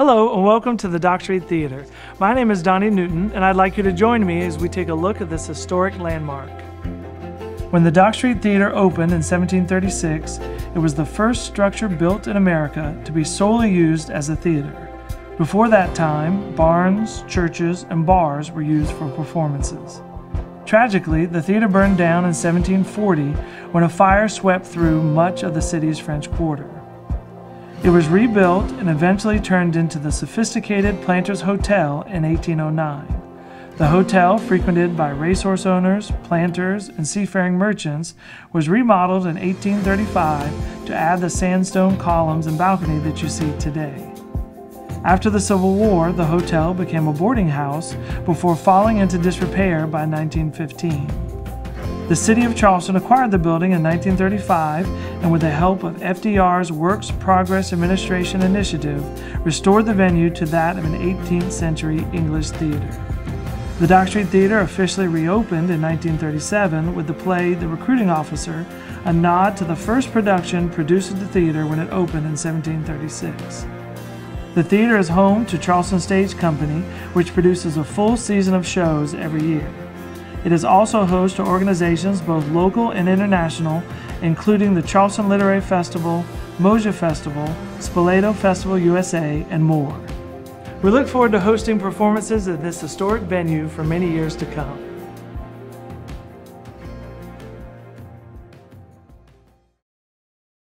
Hello and welcome to the Street Theater. My name is Donnie Newton and I'd like you to join me as we take a look at this historic landmark. When the Dock Street Theater opened in 1736, it was the first structure built in America to be solely used as a theater. Before that time, barns, churches, and bars were used for performances. Tragically, the theater burned down in 1740 when a fire swept through much of the city's French Quarter. It was rebuilt and eventually turned into the sophisticated Planters Hotel in 1809. The hotel, frequented by racehorse owners, planters, and seafaring merchants, was remodeled in 1835 to add the sandstone columns and balcony that you see today. After the Civil War, the hotel became a boarding house before falling into disrepair by 1915. The city of Charleston acquired the building in 1935 and, with the help of FDR's Works Progress Administration initiative, restored the venue to that of an 18th century English theater. The Dock Street Theater officially reopened in 1937 with the play The Recruiting Officer, a nod to the first production produced at the theater when it opened in 1736. The theater is home to Charleston Stage Company, which produces a full season of shows every year. It is also host to organizations both local and international, including the Charleston Literary Festival, Moja Festival, Spoleto Festival USA, and more. We look forward to hosting performances at this historic venue for many years to come.